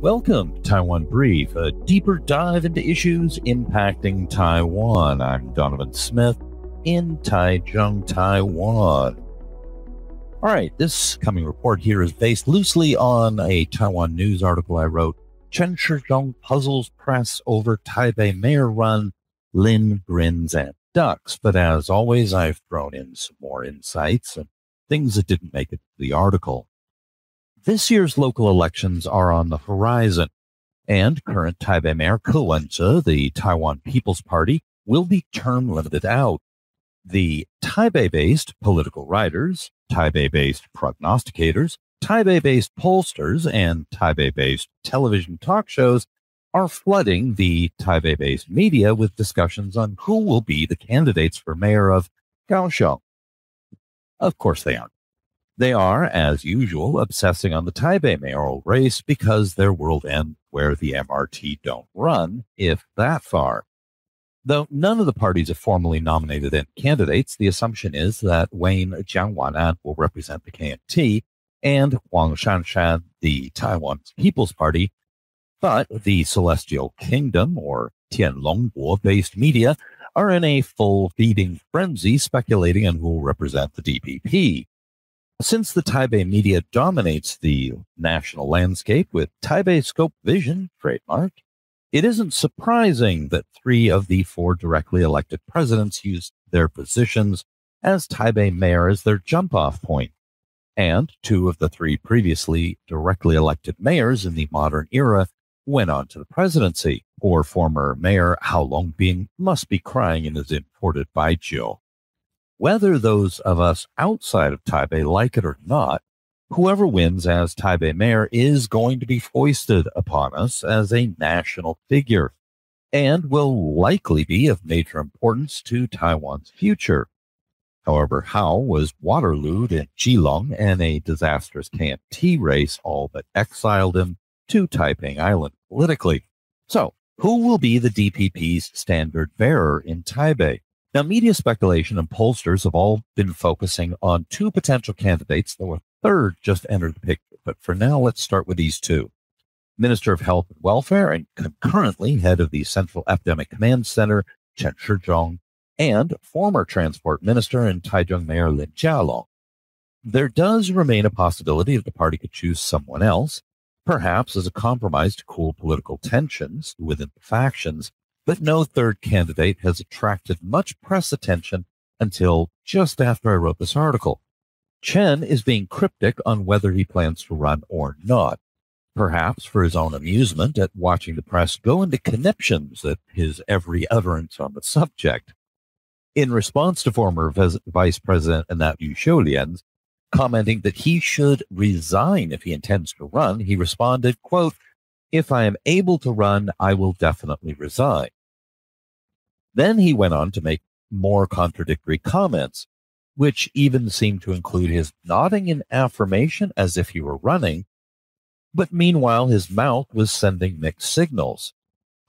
Welcome, to Taiwan Brief, a deeper dive into issues impacting Taiwan. I'm Donovan Smith in Taichung, Taiwan. All right, this coming report here is based loosely on a Taiwan news article I wrote. Chen Shih-chung puzzles press over Taipei mayor run, Lin grins and ducks. But as always, I've thrown in some more insights and things that didn't make it to the article. This year's local elections are on the horizon, and current Taipei Mayor Ko Wen-je, the Taiwan People's Party, will be term limited out. The Taipei-based political writers, Taipei-based prognosticators, Taipei-based pollsters, and Taipei-based television talk shows are flooding the Taipei-based media with discussions on who will be the candidates for mayor of Kaohsiung. Of course they aren't. They are, as usual, obsessing on the Taipei mayoral race because their world end where the MRT don't run, if that far. Though none of the parties have formally nominated any candidates, the assumption is that Wayne Chiang Wan-an will represent the KMT and Huang Shanshan, the Taiwan People's Party. But the Celestial Kingdom, or Tianlongguo based media, are in a full feeding frenzy speculating on who will represent the DPP. Since the Taipei media dominates the national landscape with Taipei Scope Vision trademark, it isn't surprising that three of the four directly elected presidents used their positions as Taipei mayor as their jump off point. And two of the three previously directly elected mayors in the modern era went on to the presidency. Poor former mayor Hao Longbin must be crying in his imported baijiu. Whether those of us outside of Taipei like it or not, whoever wins as Taipei mayor is going to be foisted upon us as a national figure and will likely be of major importance to Taiwan's future. However, Hao was waterlooed in Keelung and a disastrous camp KMT race all but exiled him to Taiping Island politically. So, who will be the DPP's standard bearer in Taipei? Now, media speculation and pollsters have all been focusing on two potential candidates, though a third just entered the picture. But for now, let's start with these two. Minister of Health and Welfare and concurrently head of the Central Epidemic Command Center, Chen Shih-chung, and former Transport Minister and Taichung Mayor Lin Chia-lung. There does remain a possibility that the party could choose someone else, perhaps as a compromise to cool political tensions within the factions, but no third candidate has attracted much press attention until just after I wrote this article. Chen is being cryptic on whether he plans to run or not, perhaps for his own amusement at watching the press go into conniptions at his every utterance on the subject. In response to former Vice President Annette Lu Hsiu-lien's commenting that he should resign if he intends to run, he responded, quote, if I am able to run, I will definitely resign. Then he went on to make more contradictory comments, which even seemed to include his nodding in affirmation as if he were running, but meanwhile his mouth was sending mixed signals.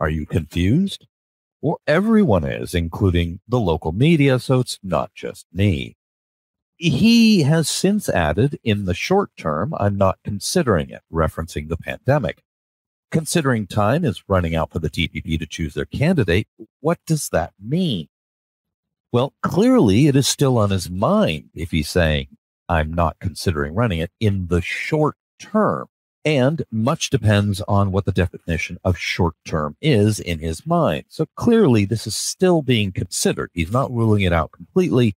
Are you confused? Well, everyone is, including the local media, so it's not just me. He has since added, in the short term, I'm not considering it, referencing the pandemic. Considering time is running out for the TPP to choose their candidate, what does that mean? Well, clearly it is still on his mind if he's saying, I'm not considering running it in the short term. And much depends on what the definition of short term is in his mind. So clearly this is still being considered. He's not ruling it out completely,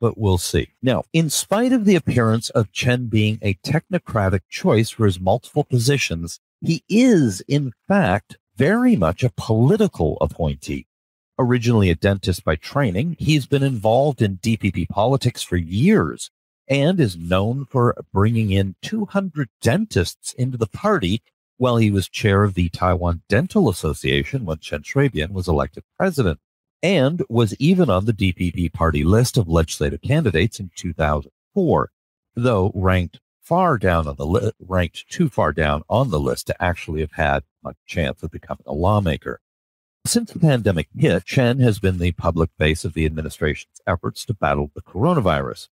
but we'll see. Now, in spite of the appearance of Chen being a technocratic choice for his multiple positions, he is, in fact, very much a political appointee. Originally a dentist by training, he's been involved in DPP politics for years and is known for bringing in 200 dentists into the party while he was chair of the Taiwan Dental Association when Chen Shui-bian was elected president, and was even on the DPP party list of legislative candidates in 2004, though ranked far down on the list, ranked too far down on the list to actually have had much chance of becoming a lawmaker. Since the pandemic hit, Chen has been the public face of the administration's efforts to battle the coronavirus.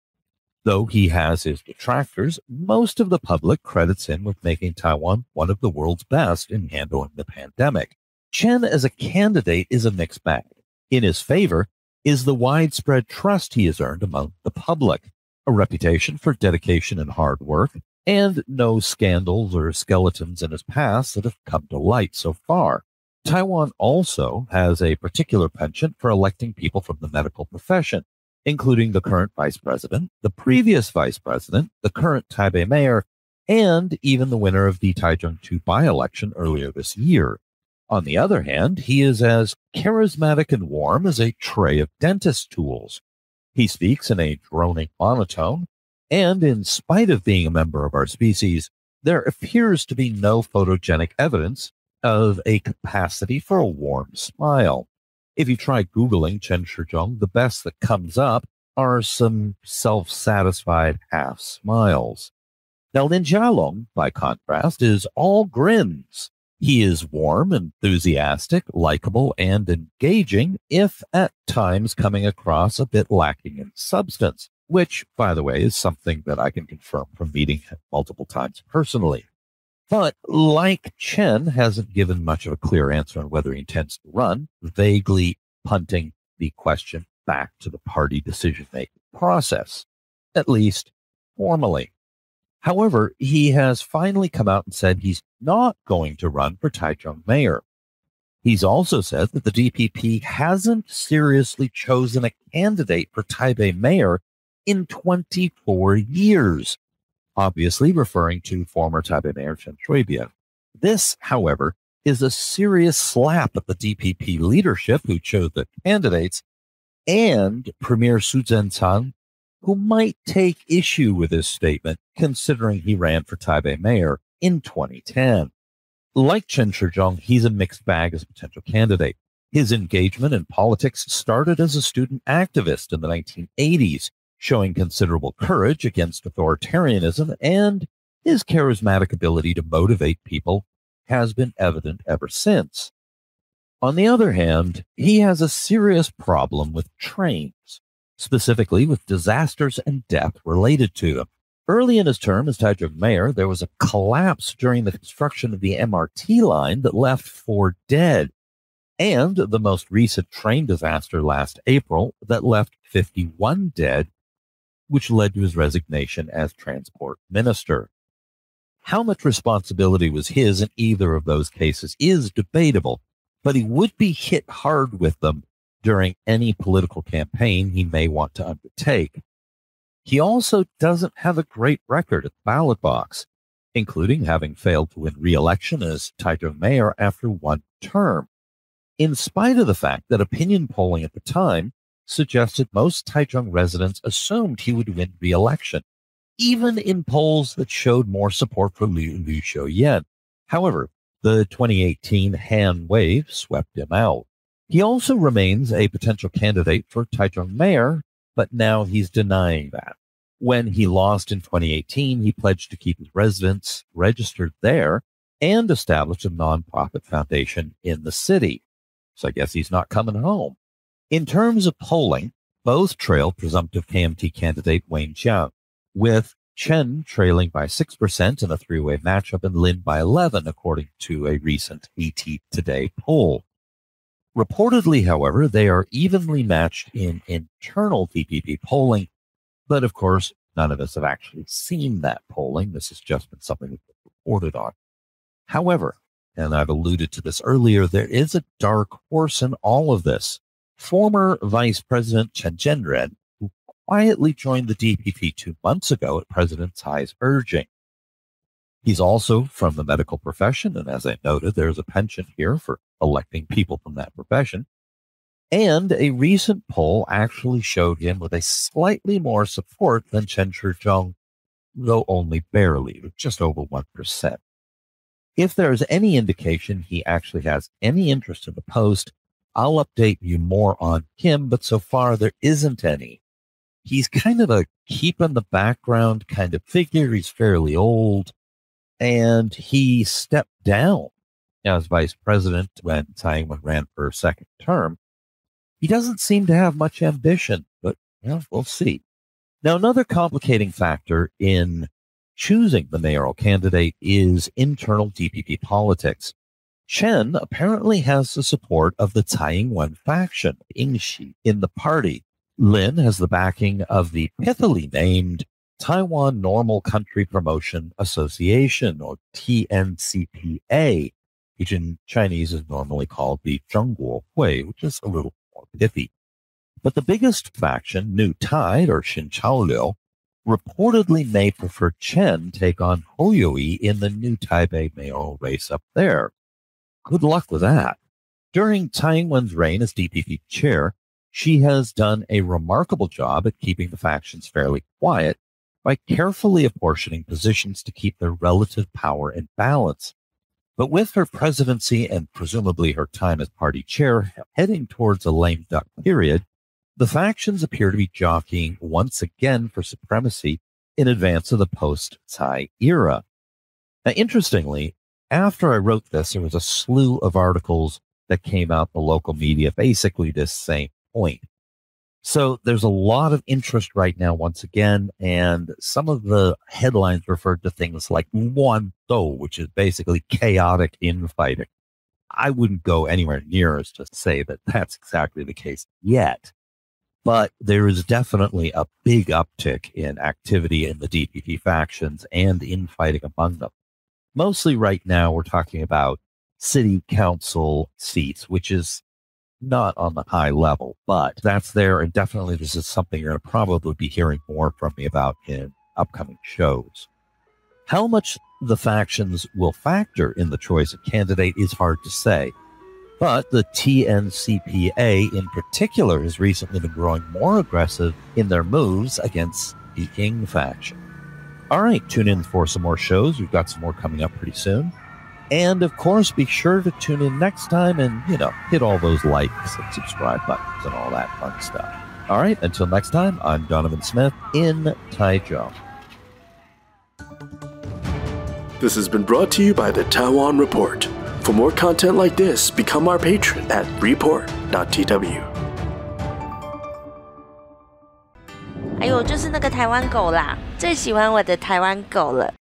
Though he has his detractors, most of the public credits him with making Taiwan one of the world's best in handling the pandemic. Chen as a candidate is a mixed bag. In his favor is the widespread trust he has earned among the public, a reputation for dedication and hard work, and no scandals or skeletons in his past that have come to light so far. Taiwan also has a particular penchant for electing people from the medical profession, including the current vice president, the previous vice president, the current Taipei mayor, and even the winner of the Taichung 2 by election earlier this year. On the other hand, he is as charismatic and warm as a tray of dentist tools. He speaks in a droning monotone, and in spite of being a member of our species, there appears to be no photogenic evidence of a capacity for a warm smile. If you try Googling Chen Shih-chung, the best that comes up are some self satisfied half smiles. Now, Lin Chia-lung, by contrast, is all grins. He is warm, enthusiastic, likable, and engaging, if at times coming across a bit lacking in substance, which, by the way, is something that I can confirm from meeting him multiple times personally. But like Chen hasn't given much of a clear answer on whether he intends to run, vaguely punting the question back to the party decision making process, at least formally. However, he has finally come out and said he's not going to run for Taichung mayor. He's also said that the DPP hasn't seriously chosen a candidate for Taipei mayor in 24 years obviously referring to former Taipei Mayor Chen Shui-bian. This, however, is a serious slap at the DPP leadership who chose the candidates and Premier Su Tseng-chang, who might take issue with this statement considering he ran for Taipei mayor in 2010. Like Chen Shih-chung, he's a mixed bag as a potential candidate. His engagement in politics started as a student activist in the 1980s showing considerable courage against authoritarianism, and his charismatic ability to motivate people has been evident ever since. On the other hand, he has a serious problem with trains, specifically with disasters and death related to them. Early in his term as Taichung mayor, there was a collapse during the construction of the MRT line that left four dead, and the most recent train disaster last April that left 51 dead which led to his resignation as transport minister. How much responsibility was his in either of those cases is debatable, but he would be hit hard with them during any political campaign he may want to undertake. He also doesn't have a great record at the ballot box, including having failed to win re-election as Taichung mayor after one term. In spite of the fact that opinion polling at the time suggested most Taichung residents assumed he would win re-election, even in polls that showed more support for Lu, Lu Shiow-yen. However, the 2018 Han wave swept him out. He also remains a potential candidate for Taichung mayor, but now he's denying that. When he lost in 2018, he pledged to keep his residents registered there and established a nonprofit foundation in the city. So I guess he's not coming home. In terms of polling, both trail presumptive KMT candidate Wayne Chiang, with Chen trailing by 6% in a three way matchup and Lin by 11, according to a recent ET Today poll. Reportedly, however, they are evenly matched in internal DPP polling, but of course, none of us have actually seen that polling. This has just been something reported on. However, and I've alluded to this earlier, there is a dark horse in all of this former Vice President Chien-jen, who quietly joined the DPP two months ago at President Tsai's urging. He's also from the medical profession, and as I noted, there's a penchant here for electing people from that profession. And a recent poll actually showed him with a slightly more support than Chen Shih-chung, though only barely, just over 1%. If there is any indication he actually has any interest in the post, I'll update you more on him, but so far there isn't any. He's kind of a keep in the background kind of figure. He's fairly old and he stepped down as vice president when Tsai ran for a second term. He doesn't seem to have much ambition, but well, we'll see. Now, another complicating factor in choosing the mayoral candidate is internal DPP politics. Chen apparently has the support of the Tsai Ing-wen faction, Yingxi, in the party. Lin has the backing of the pithily named Taiwan Normal Country Promotion Association, or TNCPA, which in Chinese is normally called the Zhengguo Hui, which is a little more pithy. But the biggest faction, New Tide, or Xin Liu, reportedly may prefer Chen take on Hou Yu-ih in the new Taipei mayoral race up there. Good luck with that. During Tsai Ing-wen's reign as DPP chair, she has done a remarkable job at keeping the factions fairly quiet by carefully apportioning positions to keep their relative power in balance. But with her presidency and presumably her time as party chair heading towards a lame duck period, the factions appear to be jockeying once again for supremacy in advance of the post Tsai era. Now, interestingly, after I wrote this, there was a slew of articles that came out in the local media, basically this same point. So there's a lot of interest right now, once again, and some of the headlines referred to things like Wan Do, which is basically chaotic infighting. I wouldn't go anywhere near as to say that that's exactly the case yet, but there is definitely a big uptick in activity in the DPP factions and infighting among them. Mostly right now, we're talking about city council seats, which is not on the high level, but that's there. And definitely this is something you're going to probably be hearing more from me about in upcoming shows. How much the factions will factor in the choice of candidate is hard to say. But the TNCPA in particular has recently been growing more aggressive in their moves against the King faction. All right, tune in for some more shows. We've got some more coming up pretty soon. And of course, be sure to tune in next time and, you know, hit all those likes and subscribe buttons and all that fun stuff. All right, until next time, I'm Donovan Smith in Taichung. This has been brought to you by the Taiwan Report. For more content like this, become our patron at report.tw. 还有就是那个台湾狗啦，最喜欢我的台湾狗了。